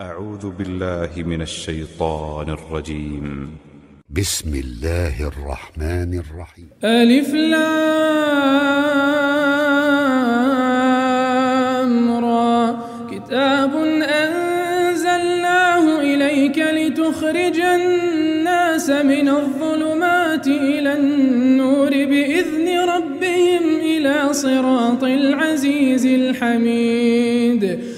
أعوذ بالله من الشيطان الرجيم. بسم الله الرحمن الرحيم. ألف لام را. كتاب أنزلناه إليك لتخرج الناس من الظلمات إلى النور بإذن ربهم إلى صراط العزيز الحميد.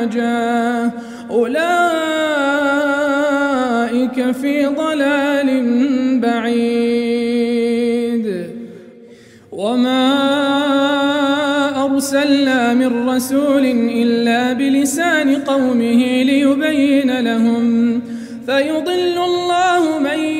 عوجا أولئك في ضلال بعيد. وما أرسلنا من رسول إلا بلسان قومه ليبين لهم. فيضل الله من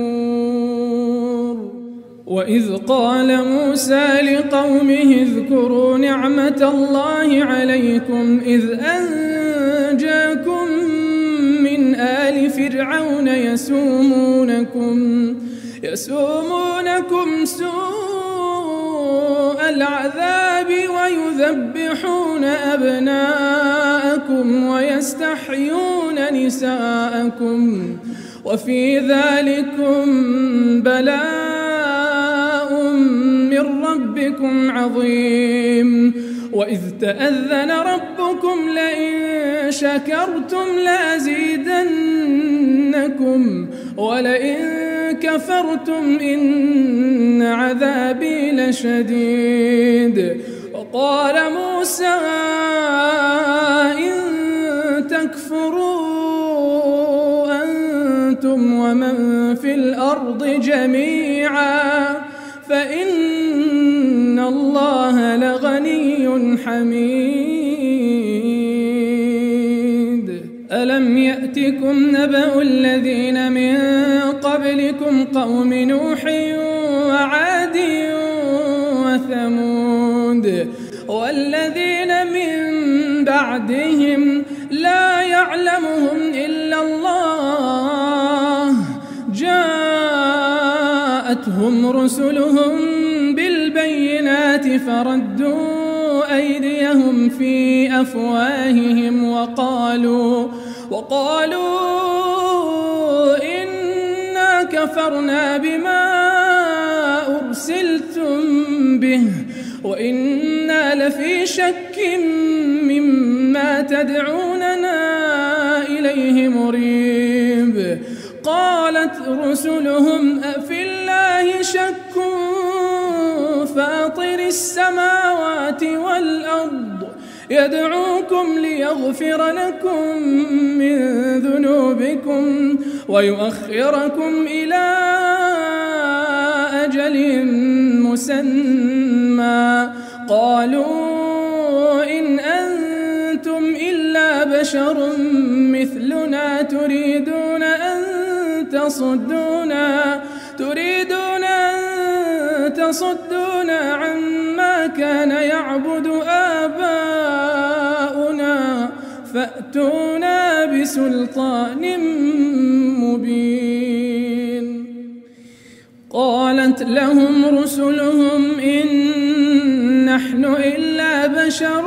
وإذ قال موسى لقومه اذكروا نعمة الله عليكم إذ أنجاكم من آل فرعون يسومونكم يسومونكم سوء العذاب ويذبحون أبناءكم ويستحيون نساءكم وفي ذلكم بلاء من ربكم عظيم. وإذ تأذن ربكم لئن شكرتم لأزيدنكم ولئن كفرتم إن عذابي لشديد. وقال موسى إن تكفروا أنتم ومن في الأرض جميعا فإن الله لغني حميد. ألم يأتكم نبأ الذين من قبلكم قوم نوح وعاد وثمود والذين من بعدهم لا يعلمهم إلا الله. جاءتهم رسلهم بالبينات فردوا أيديهم في أفواههم وقالوا وقالوا إنا كفرنا بما أرسلتم به وإنا لفي شك مما تدعوننا إليه مريب. قالت رسلهم أفي الله شك؟ السماوات والأرض يدعوكم ليغفر لكم من ذنوبكم ويؤخركم إلى أجل مسمى. قالوا إن أنتم إلا بشر مثلنا تريدون أن تصدونا تريدون أن تصدونا عما كان يعبد آباؤنا فأتونا بسلطان مبين. قالت لهم رسلهم إن نحن إلا بشر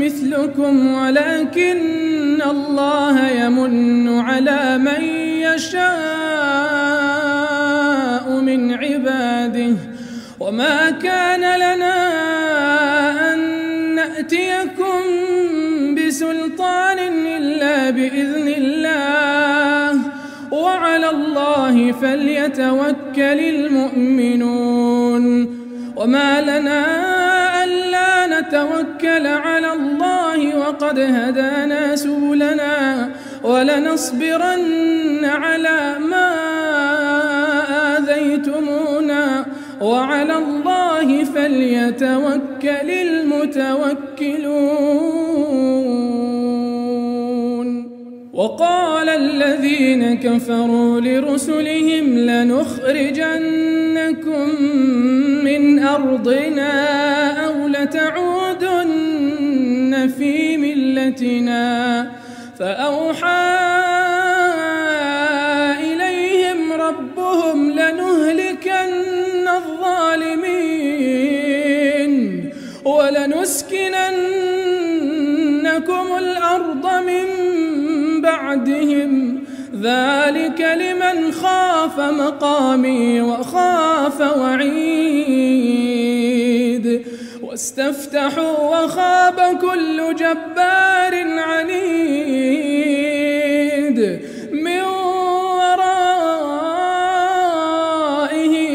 مثلكم ولكن الله يمن على من يشاء من عباده. وما كان لنا أن نأتيكم بسلطان إلا بإذن الله. وعلى الله فليتوكل المؤمنون. وما لنا ألا نتوكل على الله وقد هدانا سبلنا ولنصبرن على ما فليتوكل المتوكلون. وقال الذين كفروا لرسلهم لنخرجنكم من أرضنا أو لتعودن في ملتنا. فأوحى بعدهم. ذلك لمن خاف مقامي وخاف وعيد. واستفتحوا وخاب كل جبار عنيد. من ورائه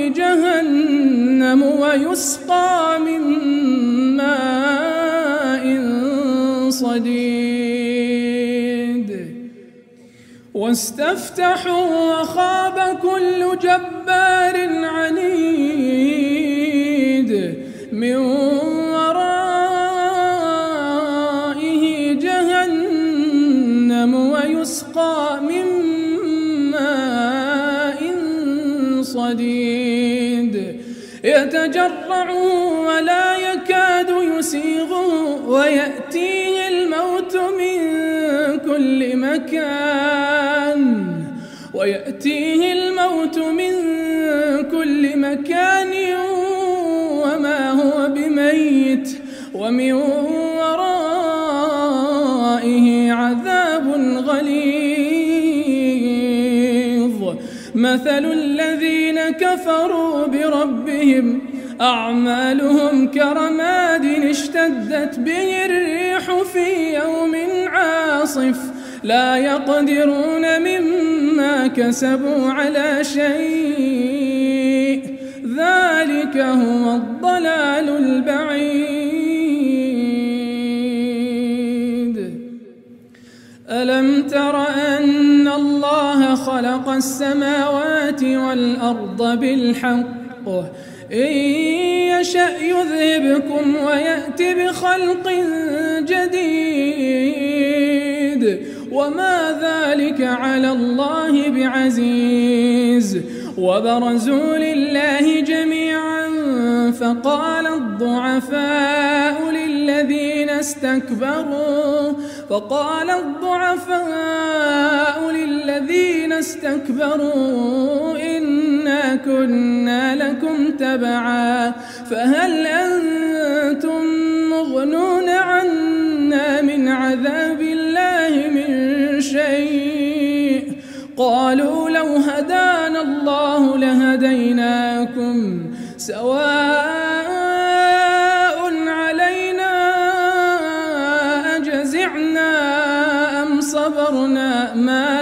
جهنم ويسقى من ماء صديد. واستفتحوا وخاب كل جبار عنيد من ورائه جهنم ويسقى من ماء صديد. يتجرعه ولا يكاد يسيغه ويأتيه الموت من كل مكان. ويأتيه الموت من كل مكان وما هو بميت ومن ورائه عذاب غليظ. مثل الذين كفروا بربهم أعمالهم كرماد اشتدت به الريح في يوم عاصف. لا يقدرون مما كسبوا على شيء. ذلك هو الضلال البعيد. ألم تر أن الله خلق السماوات والأرض بالحق؟ إن يشأ يذهبكم ويأت بخلق جديد. وما ذلك على الله بعزيز وبرزوا لله جميعا فقال الضعفاء للذين استكبروا فقال الضعفاء للذين استكبروا إنا كنا لكم تبعا فهل أنتم مغنون عنا من عذاب قالوا لو هدانا الله لهديناكم سواء علينا أجزعنا أم صبرنا ما